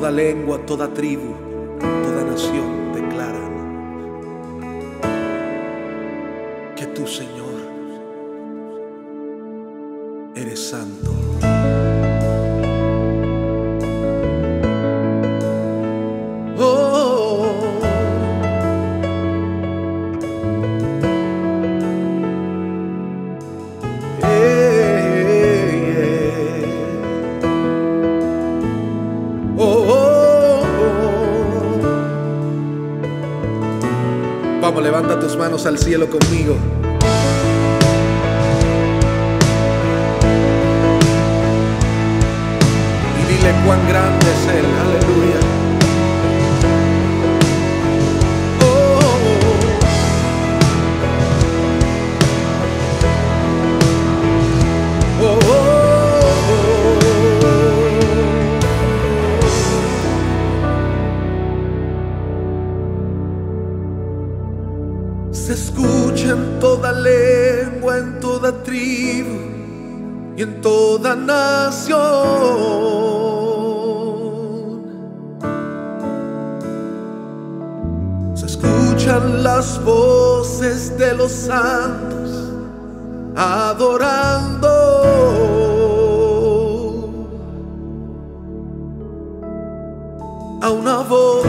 toda lengua, toda tribu, toda nación declaran que tú, Señor, eres santo. Levanta tus manos al cielo conmigo. Y dile cuán grande es Él. Toda nación. Se escuchan las voces de los santos adorando. A una voz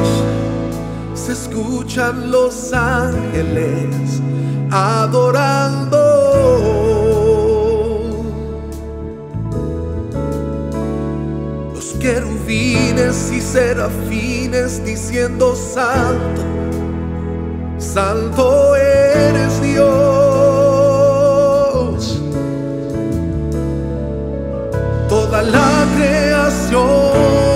se escuchan los ángeles adorando. Querubines y serafines diciendo santo, santo eres Dios. Toda la creación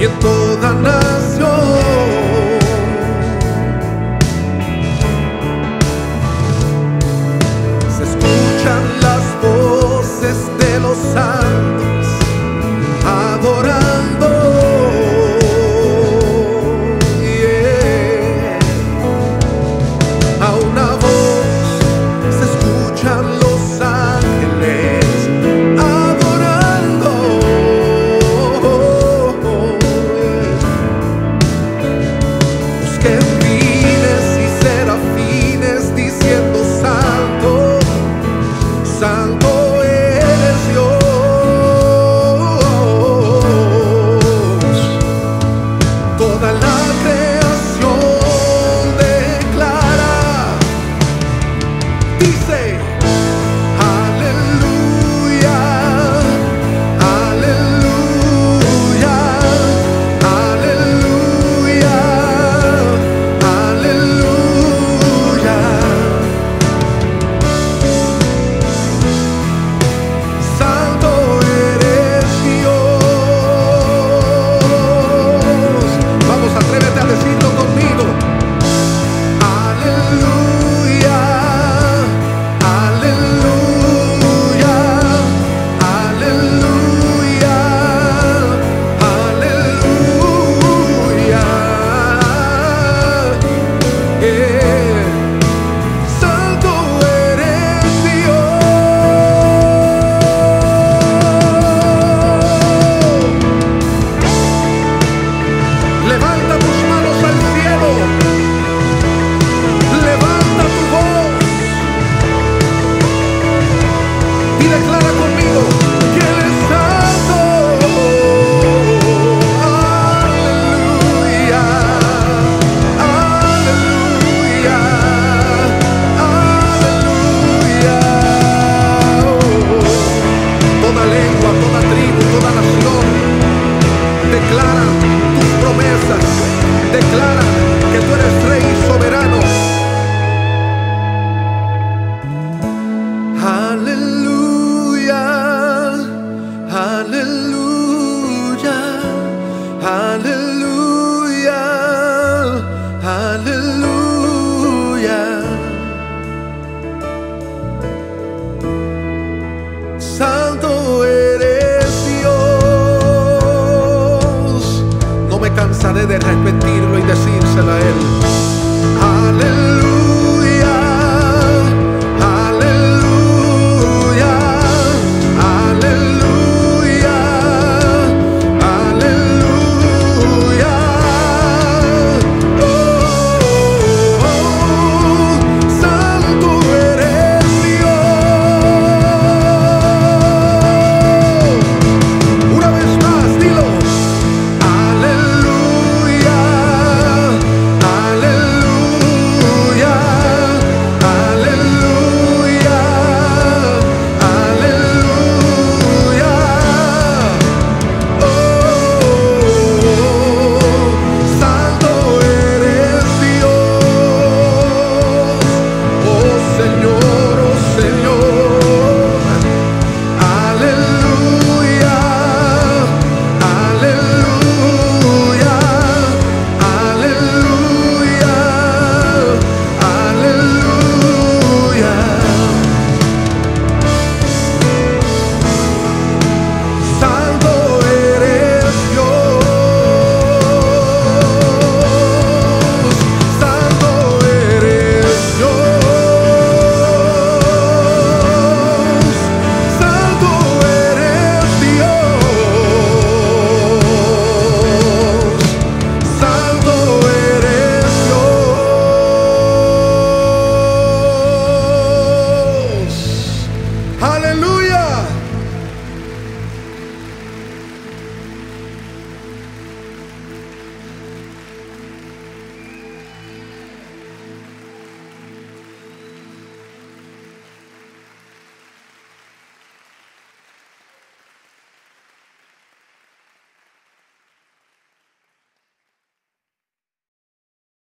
y en toda nación. repetirlo y decírselo a Él. Aleluya.